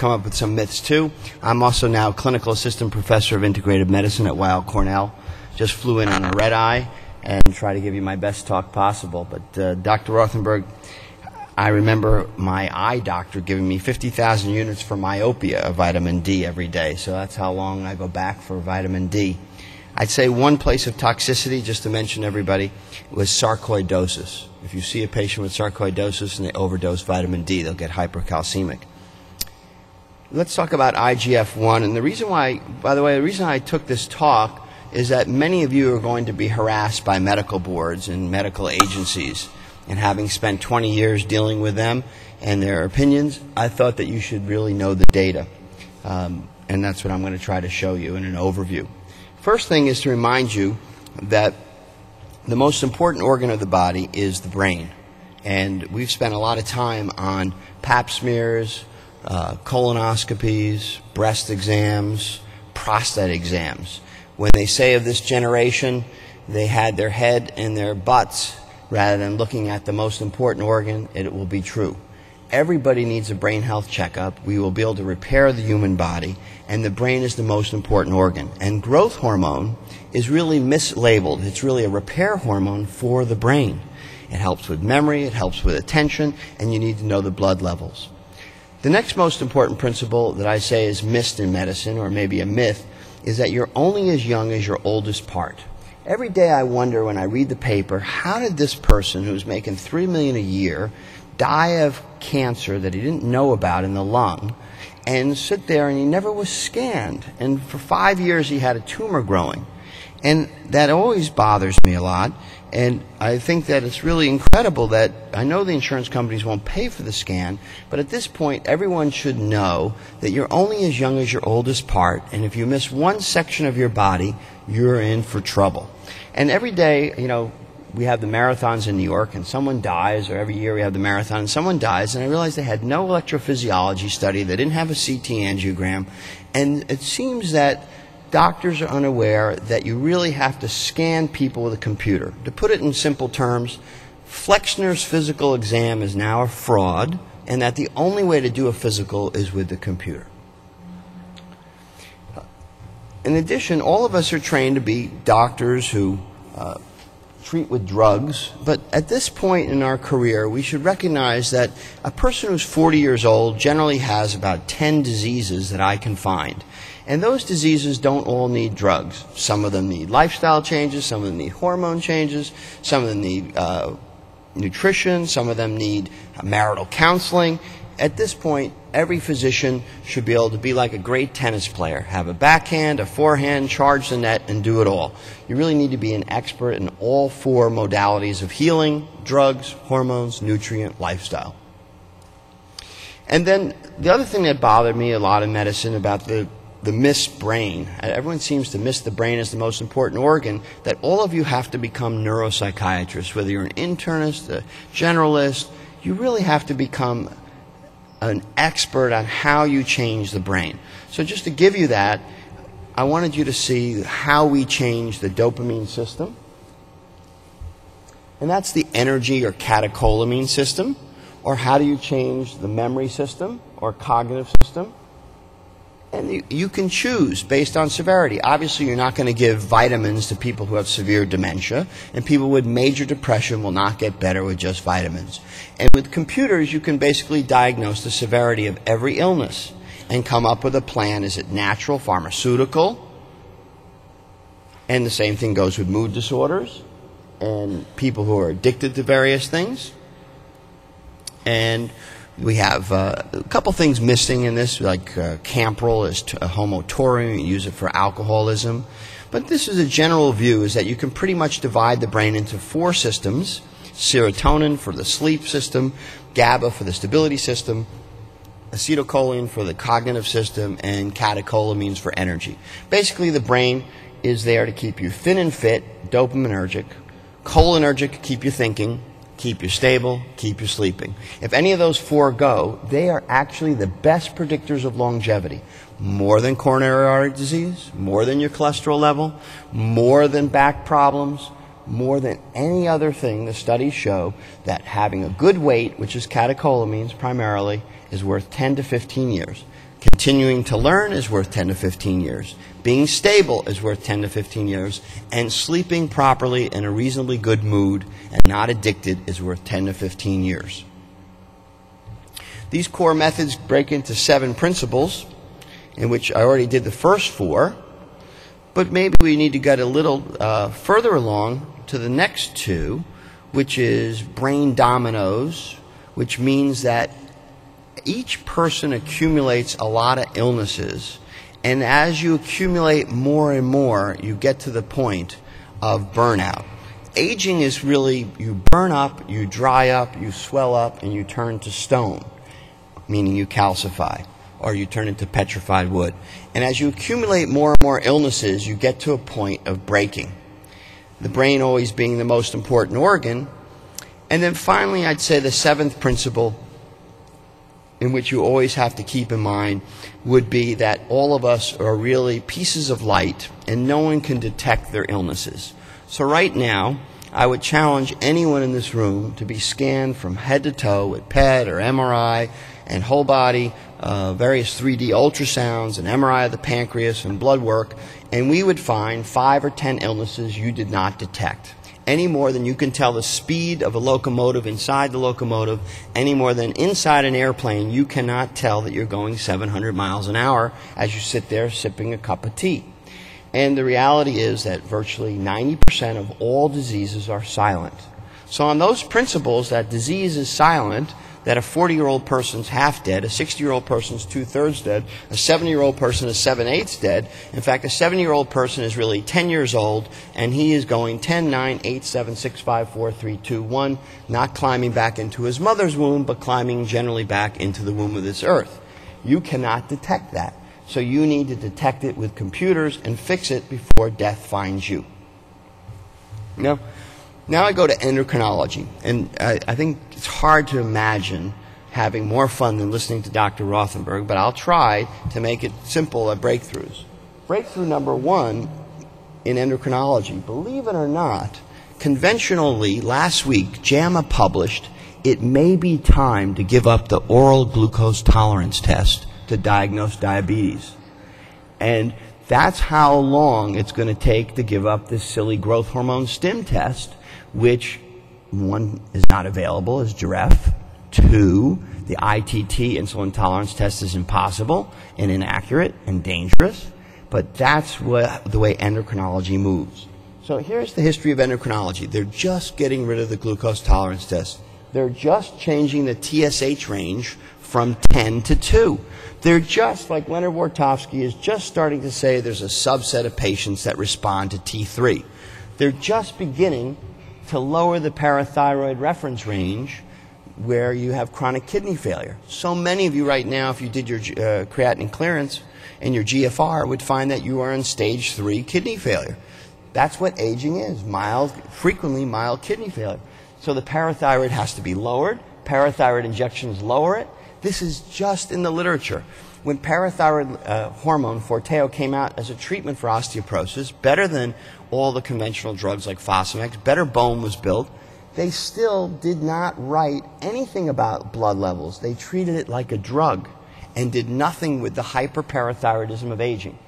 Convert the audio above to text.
come up with some myths too. I'm also now clinical assistant professor of integrative medicine at Weill Cornell. Just flew in on a red eye and try to give you my best talk possible. But uh, Dr. Rothenberg, I remember my eye doctor giving me 50,000 units for myopia of vitamin D every day. So that's how long I go back for vitamin D. I'd say one place of toxicity, just to mention everybody, was sarcoidosis. If you see a patient with sarcoidosis and they overdose vitamin D, they'll get hypercalcemic. Let's talk about IGF 1. And the reason why, by the way, the reason I took this talk is that many of you are going to be harassed by medical boards and medical agencies. And having spent 20 years dealing with them and their opinions, I thought that you should really know the data. Um, and that's what I'm going to try to show you in an overview. First thing is to remind you that the most important organ of the body is the brain. And we've spent a lot of time on pap smears, uh, colonoscopies, breast exams, prostate exams. When they say of this generation, they had their head in their butts rather than looking at the most important organ, it will be true. Everybody needs a brain health checkup. We will be able to repair the human body, and the brain is the most important organ. And growth hormone is really mislabeled. It's really a repair hormone for the brain. It helps with memory, it helps with attention, and you need to know the blood levels. The next most important principle that I say is missed in medicine, or maybe a myth, is that you're only as young as your oldest part. Every day I wonder when I read the paper, how did this person who's making three million a year die of cancer that he didn't know about in the lung and sit there and he never was scanned. And for five years he had a tumor growing. And that always bothers me a lot. And I think that it's really incredible that I know the insurance companies won't pay for the scan, but at this point, everyone should know that you're only as young as your oldest part, and if you miss one section of your body, you're in for trouble. And every day, you know, we have the marathons in New York and someone dies, or every year we have the marathon and someone dies, and I realized they had no electrophysiology study, they didn't have a CT angiogram, and it seems that doctors are unaware that you really have to scan people with a computer. To put it in simple terms, Flexner's physical exam is now a fraud, and that the only way to do a physical is with the computer. In addition, all of us are trained to be doctors who uh, treat with drugs, but at this point in our career, we should recognize that a person who's 40 years old generally has about 10 diseases that I can find. And those diseases don't all need drugs. Some of them need lifestyle changes, some of them need hormone changes, some of them need uh, nutrition, some of them need marital counseling, at this point, every physician should be able to be like a great tennis player have a backhand, a forehand, charge the net, and do it all. You really need to be an expert in all four modalities of healing drugs, hormones, nutrient, lifestyle. And then the other thing that bothered me a lot in medicine about the the missed brain. Everyone seems to miss the brain as the most important organ, that all of you have to become neuropsychiatrists, whether you're an internist, a generalist, you really have to become an expert on how you change the brain. So, just to give you that, I wanted you to see how we change the dopamine system. And that's the energy or catecholamine system. Or how do you change the memory system or cognitive system? And you, you, can choose based on severity. Obviously, you're not going to give vitamins to people who have severe dementia, and people with major depression will not get better with just vitamins. And with computers, you can basically diagnose the severity of every illness and come up with a plan. Is it natural, pharmaceutical? And the same thing goes with mood disorders and people who are addicted to various things. And we have uh, a couple things missing in this, like uh, Campral is t- homotaurine, you use it for alcoholism. But this is a general view, is that you can pretty much divide the brain into four systems. Serotonin for the sleep system, GABA for the stability system, acetylcholine for the cognitive system, and catecholamines for energy. Basically, the brain is there to keep you thin and fit, dopaminergic, cholinergic, keep you thinking, keep you stable, keep you sleeping. If any of those four go, they are actually the best predictors of longevity. More than coronary artery disease, more than your cholesterol level, more than back problems, more than any other thing. The studies show that having a good weight, which is catecholamines primarily, is worth 10 to 15 years. Continuing to learn is worth 10 to 15 years. Being stable is worth 10 to 15 years. And sleeping properly in a reasonably good mood and not addicted is worth 10 to 15 years. These core methods break into seven principles, in which I already did the first four, but maybe we need to get a little uh, further along to the next two, which is brain dominoes, which means that each person accumulates a lot of illnesses. And as you accumulate more and more, you get to the point of burnout. Aging is really you burn up, you dry up, you swell up, and you turn to stone, meaning you calcify or you turn into petrified wood. And as you accumulate more and more illnesses, you get to a point of breaking. The brain always being the most important organ. And then finally, I'd say the seventh principle in which you always have to keep in mind would be that all of us are really pieces of light and no one can detect their illnesses. So, right now, I would challenge anyone in this room to be scanned from head to toe with PET or MRI and whole body, uh, various 3D ultrasounds, and MRI of the pancreas, and blood work, and we would find five or ten illnesses you did not detect any more than you can tell the speed of a locomotive inside the locomotive, any more than inside an airplane, you cannot tell that you're going 700 miles an hour as you sit there sipping a cup of tea. And the reality is that virtually 90% of all diseases are silent. So, on those principles that disease is silent, that a 40 year old person's half dead, a 60 year old person's two thirds dead, a 70 year old person is seven eighths dead. In fact, a 70 year old person is really 10 years old and he is going 10, 9, 8, 7, 6, 5, 4, 3, 2, 1, not climbing back into his mother's womb, but climbing generally back into the womb of this earth. You cannot detect that. So you need to detect it with computers and fix it before death finds you. Know? Now I go to endocrinology, and I, I, think it's hard to imagine having more fun than listening to Dr. Rothenberg, but I'll try to make it simple at breakthroughs. Breakthrough number one in endocrinology, believe it or not, conventionally, last week, JAMA published it may be time to give up the oral glucose tolerance test to diagnose diabetes. And that's how long it's going to take to give up this silly growth hormone stim test which one is not available is Geref. Two, the ITT insulin tolerance test is impossible and inaccurate and dangerous. But that's what, the way endocrinology moves. So here's the history of endocrinology. They're just getting rid of the glucose tolerance test. They're just changing the TSH range from 10 to 2. They're just, like Leonard Wartofsky is just starting to say there's a subset of patients that respond to T3. They're just beginning to lower the parathyroid reference range where you have chronic kidney failure. So many of you right now, if you did your uh, creatinine clearance and your GFR, would find that you are in stage three kidney failure. That's what aging is mild, frequently mild kidney failure. So the parathyroid has to be lowered. Parathyroid injections lower it. This is just in the literature. When parathyroid uh, hormone, Forteo, came out as a treatment for osteoporosis, better than all the conventional drugs like Fosamax, better bone was built, they still did not write anything about blood levels. They treated it like a drug and did nothing with the hyperparathyroidism of aging.